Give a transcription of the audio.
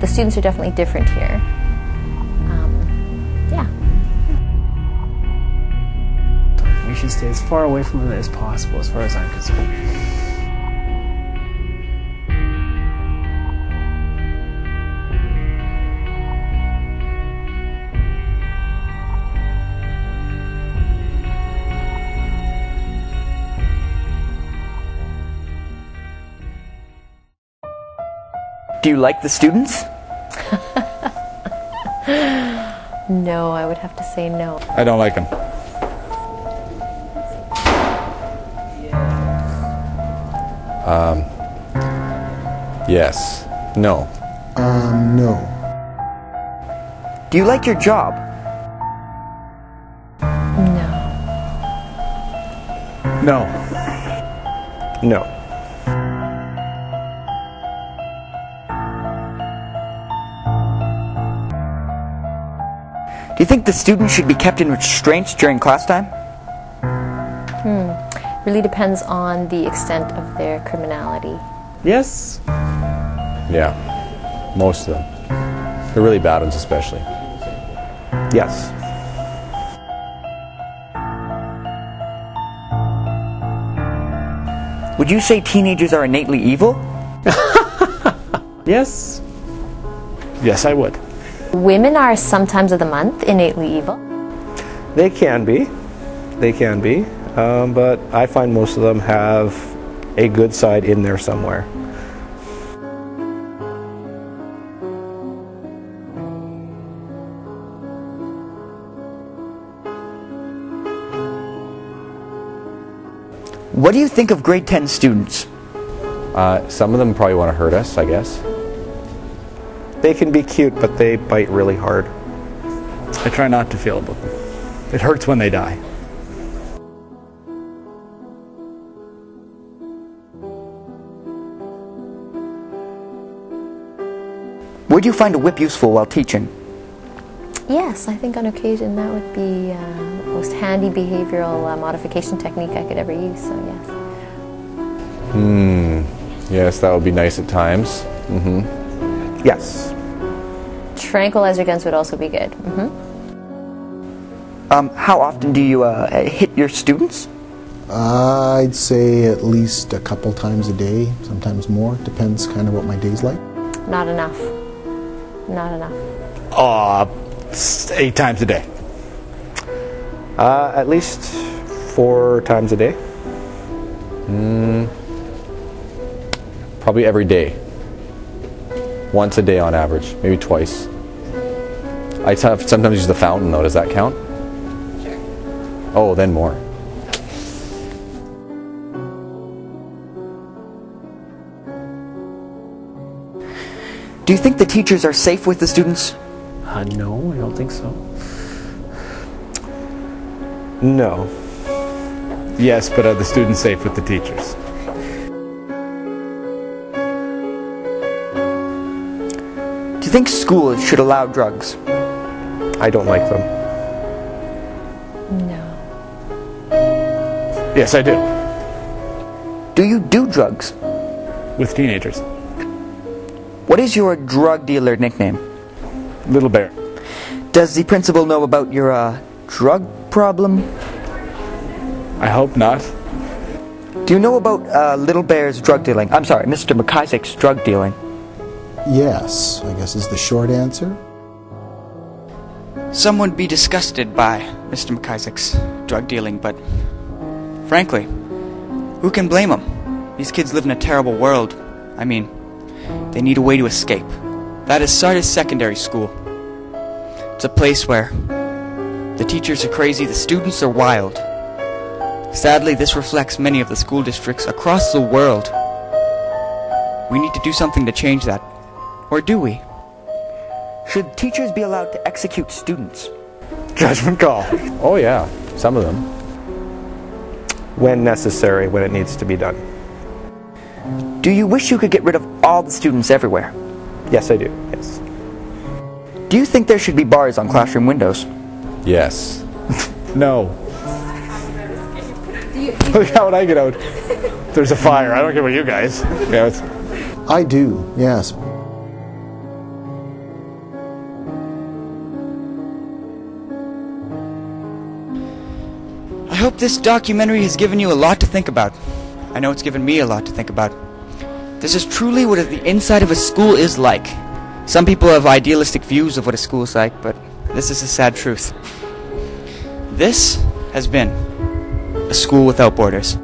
the students are definitely different here. Um, yeah. We should stay as far away from it as possible, as far as I'm concerned. Do you like the students? No, I would have to say no. I don't like him. Um, yes. No. Um, no. Do you like your job? No. No. No. Do you think the students should be kept in restraints during class time? Hmm. Really depends on the extent of their criminality. Yes. Yeah. Most of them. The really bad ones, especially. Yes. Would you say teenagers are innately evil? Yes. Yes, I would. Women are sometimes of the month innately evil. They can be. They can be. Um, but I find most of them have a good side in there somewhere. What do you think of grade 10 students? Uh, some of them probably want to hurt us, I guess. They can be cute, but they bite really hard. I try not to feel about them. It hurts when they die. Would you find a whip useful while teaching? Yes, I think on occasion that would be uh, the most handy behavioral uh, modification technique I could ever use, so yes. Hmm. Yes, that would be nice at times. Mm-hmm. Yes. Tranquilizer guns would also be good. hmm Um, how often do you uh, hit your students? I'd say at least a couple times a day, sometimes more. Depends kind of what my day's like. Not enough. Not enough. Aw, s- eight times a day. Uh, at least four times a day. Probably every day. Once a day on average, maybe twice. I t- sometimes use the fountain though. Does that count? Sure. Oh, then more. Do you think the teachers are safe with the students? Uh, no, I don't think so. No. Yes, but are the students safe with the teachers? Do you think schools should allow drugs? I don't like them. No. Yes, I do. Do you do drugs? With teenagers. What is your drug dealer nickname? Little Bear. Does the principal know about your uh, drug problem? I hope not. Do you know about uh, Little Bear's drug dealing? I'm sorry, Mr. McIsaac's drug dealing. Yes, I guess is the short answer. Some would be disgusted by Mr. McIsaac's drug dealing, but frankly, who can blame him? These kids live in a terrible world. I mean, they need a way to escape. That is Sardis Secondary School. It's a place where the teachers are crazy, the students are wild. Sadly, this reflects many of the school districts across the world. We need to do something to change that. Or do we? Should teachers be allowed to execute students? Judgment call. Oh yeah, some of them. When necessary, when it needs to be done. Do you wish you could get rid of all the students everywhere? Yes, I do. Yes. Do you think there should be bars on classroom windows? Yes. no. Look how would I get out? There's a fire. I don't care about you guys. Yeah, I do, yes. Hope this documentary has given you a lot to think about. I know it's given me a lot to think about. This is truly what the inside of a school is like. Some people have idealistic views of what a school is like, but this is the sad truth. This has been a school without borders.